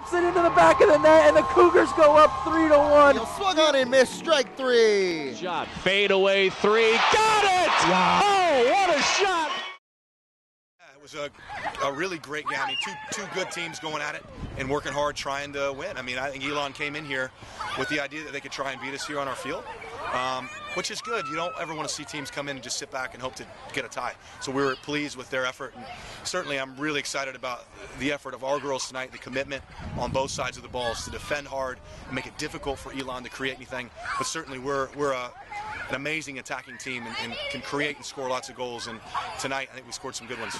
Slips it into the back of the net, and the Cougars go up three to one. He'll swung on and missed. Strike three. Shot. Fade away three. Got it! Oh, what a shot! It was a, a really great game. I mean, two two good teams going at it and working hard trying to win. I mean, I think Elon came in here with the idea that they could try and beat us here on our field, um, which is good. You don't ever want to see teams come in and just sit back and hope to get a tie. So we were pleased with their effort, and certainly I'm really excited about the effort of our girls tonight, the commitment on both sides of the balls to defend hard and make it difficult for Elon to create anything. But certainly we're we're a an amazing attacking team and, and can create and score lots of goals. And tonight, I think we scored some good ones.